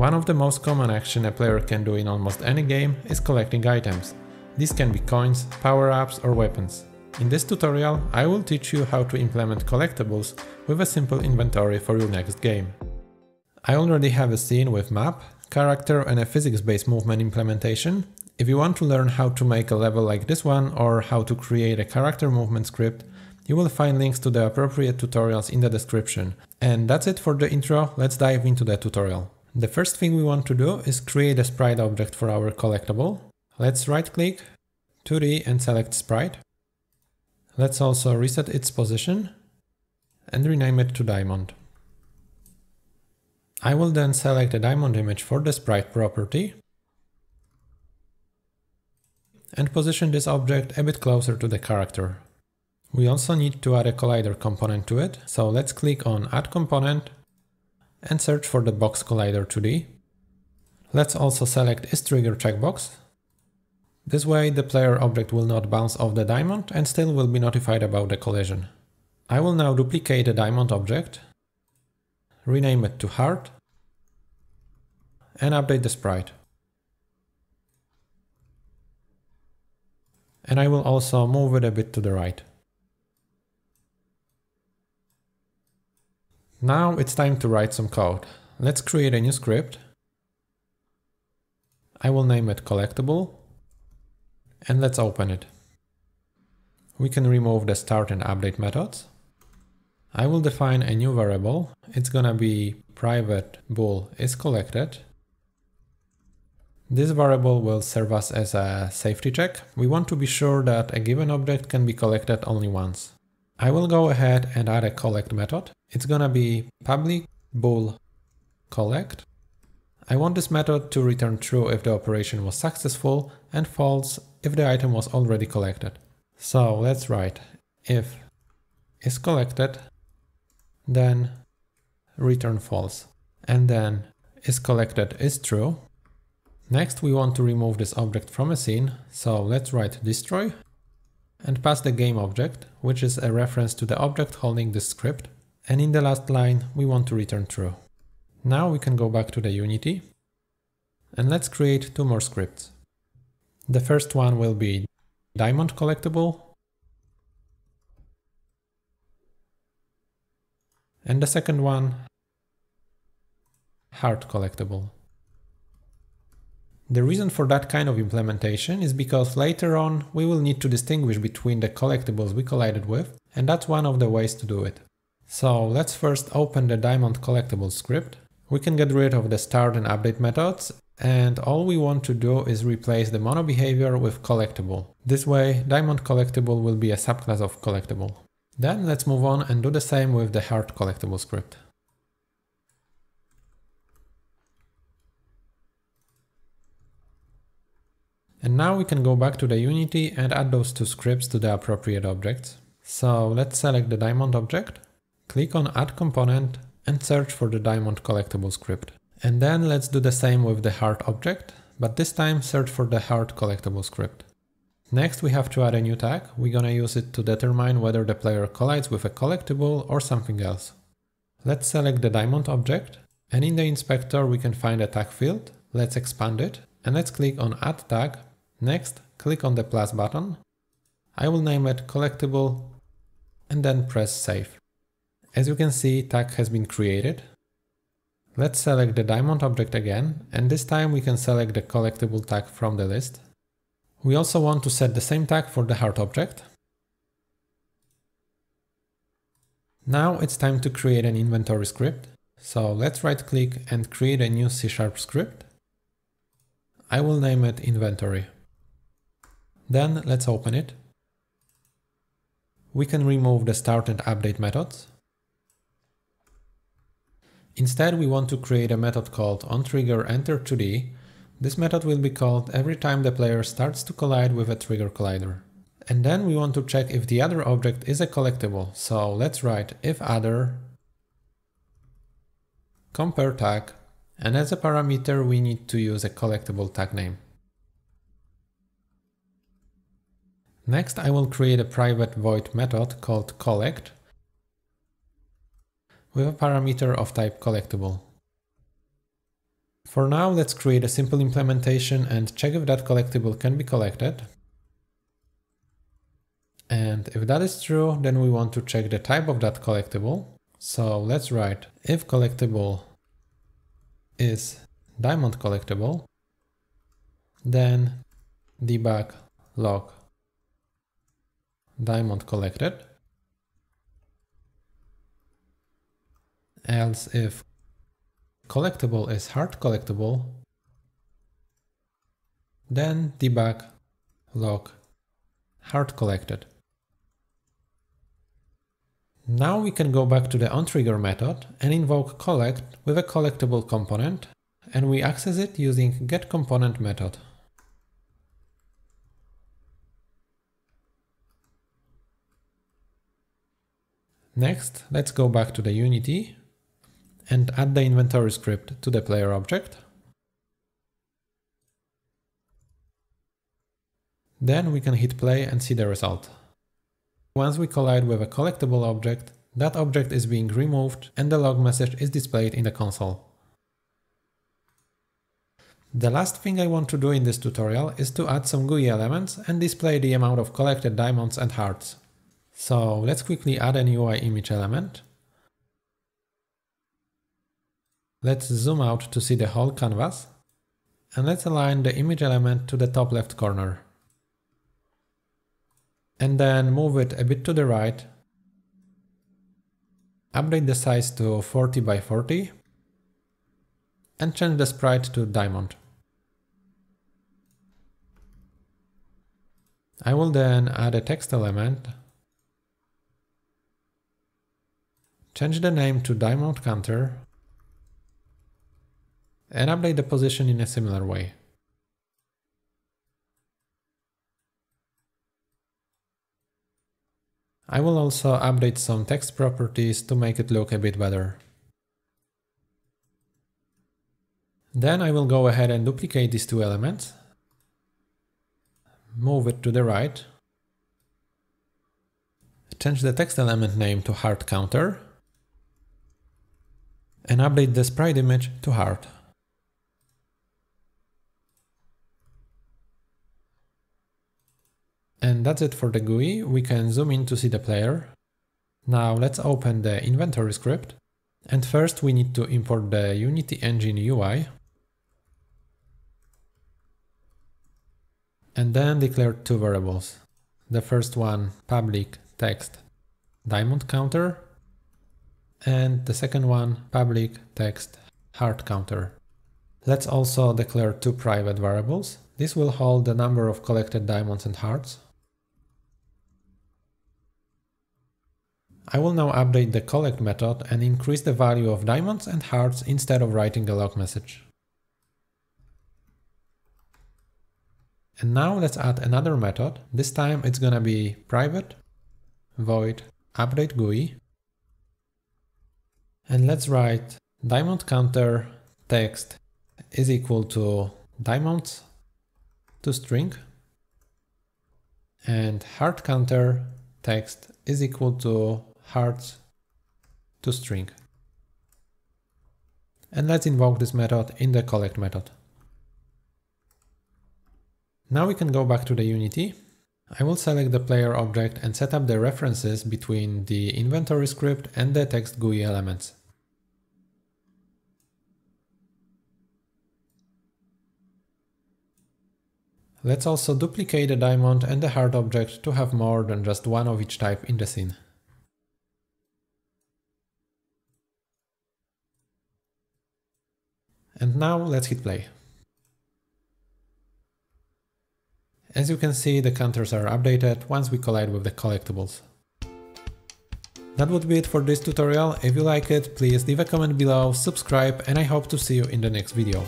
One of the most common action a player can do in almost any game is collecting items. These can be coins, power-ups or weapons. In this tutorial I will teach you how to implement collectibles with a simple inventory for your next game. I already have a scene with map, character and a physics-based movement implementation. If you want to learn how to make a level like this one or how to create a character movement script, you will find links to the appropriate tutorials in the description. And that's it for the intro, let's dive into the tutorial. The first thing we want to do is create a sprite object for our collectible. Let's right click, 2D and select sprite. Let's also reset its position and rename it to diamond. I will then select a diamond image for the sprite property and position this object a bit closer to the character. We also need to add a collider component to it, so let's click on add component and search for the box collider 2D. Let's also select is trigger checkbox. This way the player object will not bounce off the diamond and still will be notified about the collision. I will now duplicate the diamond object, rename it to heart and update the sprite. And I will also move it a bit to the right. Now it's time to write some code. Let's create a new script. I will name it collectible and let's open it. We can remove the start and update methods. I will define a new variable. It's gonna be private bool is collected. This variable will serve us as a safety check. We want to be sure that a given object can be collected only once. I will go ahead and add a collect method. It's gonna be public bool collect. I want this method to return true if the operation was successful and false if the item was already collected. So let's write if is collected, then return false, and then is collected is true. Next we want to remove this object from a scene, so let's write destroy and pass the game object, which is a reference to the object holding this script and in the last line we want to return true. Now we can go back to the Unity and let's create two more scripts. The first one will be diamond collectible and the second one heart collectible. The reason for that kind of implementation is because later on we will need to distinguish between the collectibles we collided with and that's one of the ways to do it. So let's first open the diamond collectible script. We can get rid of the start and update methods and all we want to do is replace the mono behavior with collectible. This way diamond collectible will be a subclass of collectible. Then let's move on and do the same with the heart collectible script. Now we can go back to the Unity and add those two scripts to the appropriate objects. So let's select the diamond object Click on add component and search for the diamond collectible script. And then let's do the same with the heart object, but this time search for the heart collectible script. Next we have to add a new tag, we're gonna use it to determine whether the player collides with a collectible or something else. Let's select the diamond object, and in the inspector we can find a tag field, let's expand it, and let's click on add tag. Next, click on the plus button. I will name it collectible, and then press save. As you can see, tag has been created. Let's select the diamond object again, and this time we can select the collectible tag from the list. We also want to set the same tag for the heart object. Now it's time to create an inventory script. So let's right click and create a new C-sharp script. I will name it inventory. Then let's open it. We can remove the start and update methods. Instead, we want to create a method called onTriggerEnter2D. This method will be called every time the player starts to collide with a trigger collider. And then we want to check if the other object is a collectible, so let's write if other compare tag, and as a parameter we need to use a collectible tag name. Next I will create a private void method called collect with a parameter of type collectible. For now, let's create a simple implementation and check if that collectible can be collected. And if that is true, then we want to check the type of that collectible. So let's write if collectible is diamond collectible, then debug log diamond collected. Else if collectible is heart collectible, then debug log hard collected. Now we can go back to the onTrigger method and invoke collect with a collectible component and we access it using getComponent method. Next, let's go back to the Unity and add the inventory script to the player object. Then we can hit play and see the result. Once we collide with a collectible object, that object is being removed and the log message is displayed in the console. The last thing I want to do in this tutorial is to add some GUI elements and display the amount of collected diamonds and hearts. So let's quickly add an UI image element Let's zoom out to see the whole canvas and let's align the image element to the top left corner. And then move it a bit to the right. Update the size to 40 by 40 and change the sprite to diamond. I will then add a text element, change the name to diamond counter and update the position in a similar way. I will also update some text properties to make it look a bit better. Then I will go ahead and duplicate these two elements, move it to the right, change the text element name to heart counter, and update the sprite image to heart. And that's it for the GUI. We can zoom in to see the player. Now let's open the inventory script. And first we need to import the Unity Engine UI. And then declare two variables. The first one public text diamond counter and the second one public text heart counter. Let's also declare two private variables. This will hold the number of collected diamonds and hearts I will now update the collect method and increase the value of diamonds and hearts instead of writing a log message. And now let's add another method. This time it's gonna be private void update GUI. And let's write diamond counter text is equal to diamonds to string and heart counter text is equal to hearts to string. And let's invoke this method in the collect method. Now we can go back to the Unity. I will select the player object and set up the references between the inventory script and the text GUI elements. Let's also duplicate the diamond and the heart object to have more than just one of each type in the scene. And now let's hit play. As you can see, the counters are updated once we collide with the collectibles. That would be it for this tutorial. If you like it, please leave a comment below, subscribe, and I hope to see you in the next video.